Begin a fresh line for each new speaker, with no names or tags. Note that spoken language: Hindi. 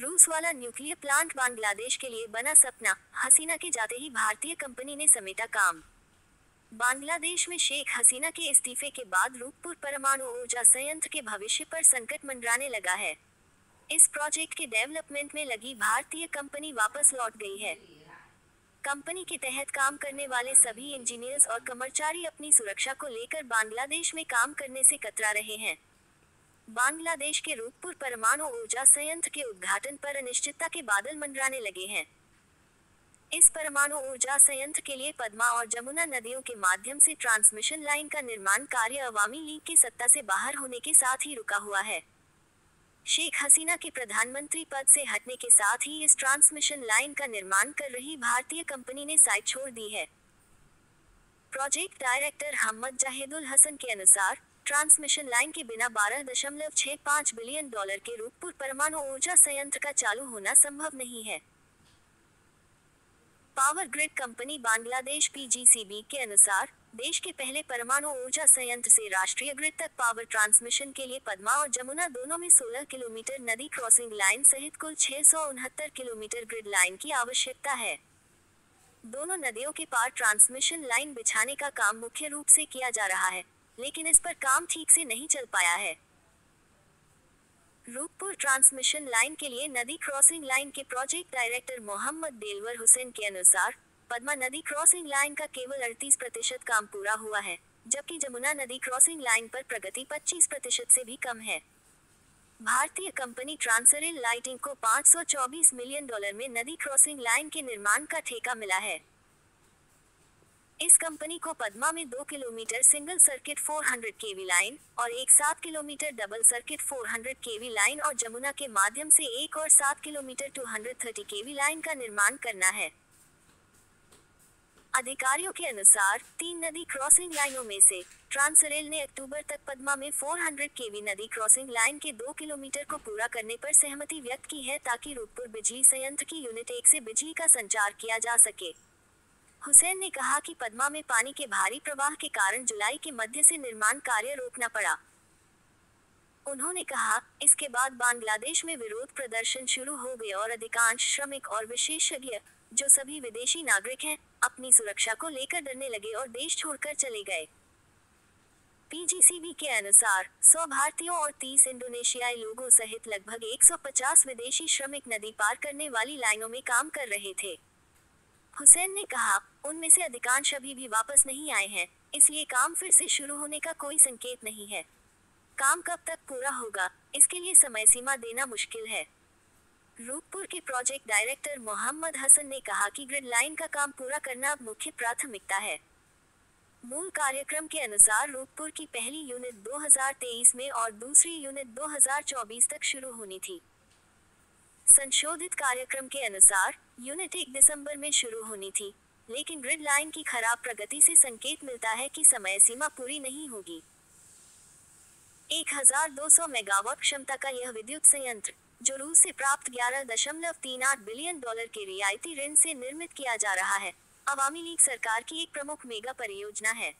रूस वाला न्यूक्लियर प्लांट बांग्लादेश के लिए बना सपना। हसीना के जाते ही भारतीय कंपनी ने समेटा काम। बांग्लादेश में शेख हसीना के इस्तीफे के बाद रूपपुर परमाणु ऊर्जा संयंत्र के भविष्य पर संकट मंडराने लगा है। इस प्रोजेक्ट के डेवलपमेंट में लगी भारतीय कंपनी वापस लौट गई है। कंपनी के तहत काम करने वाले सभी इंजीनियर्स और कर्मचारी अपनी सुरक्षा को लेकर बांग्लादेश में काम करने से कतरा रहे हैं। बांग्लादेश के रूपपुर परमाणु ऊर्जा संयंत्र के उद्घाटन पर अनिश्चितता के बादल मंडराने लगे हैं। इस परमाणु ऊर्जा संयंत्र के लिए पद्मा और जमुना नदियों के माध्यम से ट्रांसमिशन लाइन का निर्माण कार्य अवामी लीग की सत्ता से बाहर होने के साथ ही रुका हुआ है। शेख हसीना के प्रधानमंत्री पद से हटने के साथ ही इस ट्रांसमिशन लाइन का निर्माण कर रही भारतीय कंपनी ने साइट छोड़ दी है। प्रोजेक्ट डायरेक्टर मोहम्मद जाहिदुल हसन के अनुसार ट्रांसमिशन लाइन के बिना बारह दशमलव छह पाँच बिलियन डॉलर के रूपपुर परमाणु ऊर्जा संयंत्र का चालू होना संभव नहीं है। Power grid company Bangladesh PGCB के अनुसार, देश के पहले परमाणु ऊर्जा संयंत्र से राष्ट्रीय ग्रिड तक पावर ट्रांसमिशन के लिए पद्मा और जमुना दोनों में 16 किलोमीटर नदी क्रॉसिंग लाइन सहित कुल छह सौ उनहत्तर किलोमीटर ग्रिड लाइन की आवश्यकता है। दोनों नदियों के पार ट्रांसमिशन लाइन बिछाने का काम मुख्य रूप से किया जा रहा है। लेकिन इस पर काम ठीक से नहीं चल पाया है। रूपपुर ट्रांसमिशन लाइन के लिए नदी क्रॉसिंग लाइन के प्रोजेक्ट डायरेक्टर मोहम्मद देलवर हुसैन के अनुसार, पद्मा नदी क्रॉसिंग लाइन का केवल 38 प्रतिशत काम पूरा हुआ है, जबकि जमुना नदी क्रॉसिंग लाइन पर प्रगति 25 प्रतिशत से भी कम है। भारतीय कंपनी ट्रांसरेल लाइटिंग को 524 मिलियन डॉलर में नदी क्रॉसिंग लाइन के निर्माण का ठेका मिला है। इस कंपनी को पद्मा में दो kilometre single circuit 400 KV line और एक सात kilometre double circuit 400 KV line और जमुना के माध्यम से एक और सात किलोमीटर 230 केवी लाइन का निर्माण करना है। अधिकारियों के अनुसार, तीन नदी क्रॉसिंग लाइनों में से ट्रांसरेल ने अक्टूबर तक पद्मा में 400 केवी नदी क्रॉसिंग लाइन के दो किलोमीटर को पूरा करने पर सहमति व्यक्त की है ताकि रूपपुर बिजली संयंत्र की यूनिट एक से बिजली का संचार किया जा सके। हुसैन ने कहा कि पद्मा में पानी के भारी प्रवाह के कारण जुलाई के मध्य से निर्माण कार्य रोकना पड़ा। उन्होंने कहा, इसके बाद बांग्लादेश में विरोध प्रदर्शन शुरू हो गए और अधिकांश श्रमिक और विशेषज्ञ, जो सभी विदेशी नागरिक हैं, अपनी सुरक्षा को लेकर डरने लगे और देश छोड़कर चले गए। पीजीसीबी के अनुसार 100 भारतीयों और 30 इंडोनेशियाई लोगों सहित लगभग 150 विदेशी श्रमिक नदी पार करने वाली लाइनों में काम कर रहे थे। हुसैन ने कहा, उनमें से अधिकांश अभी भी वापस नहीं आए हैं, इसलिए काम फिर से शुरू होने का कोई संकेत नहीं है। काम कब तक पूरा होगा, इसके लिए समय सीमा देना मुश्किल है। रूपपुर के प्रोजेक्ट डायरेक्टर मोहम्मद हसन ने कहा कि ग्रिड लाइन का काम पूरा करना अब मुख्य प्राथमिकता है। मूल कार्यक्रम के अनुसार रूपपुर की पहली यूनिट 2023 में और दूसरी यूनिट 2024 तक शुरू होनी थी। संशोधित कार्यक्रम के अनुसार यूनिट एक दिसंबर में शुरू होनी थी, लेकिन ग्रिड लाइन की खराब प्रगति से संकेत मिलता है कि समय सीमा पूरी नहीं होगी। 1200 मेगावाट क्षमता का यह विद्युत संयंत्र, जो रूस से प्राप्त 11.38 बिलियन डॉलर के रियायती ऋण से निर्मित किया जा रहा है अवामी लीग सरकार की एक प्रमुख मेगा परियोजना है।